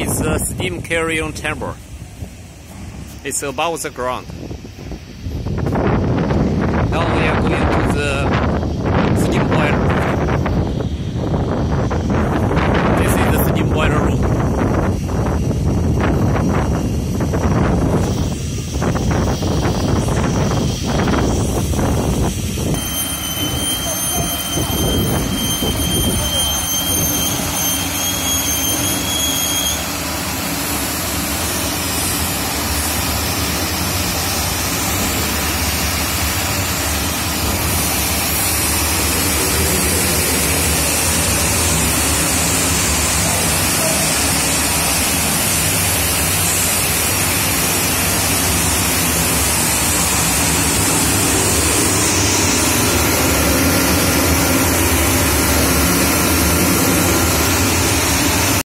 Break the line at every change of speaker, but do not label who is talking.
is the steam carrier chamber. It's above the ground. Now we are going to the steam boiler. This is the steam boiler room.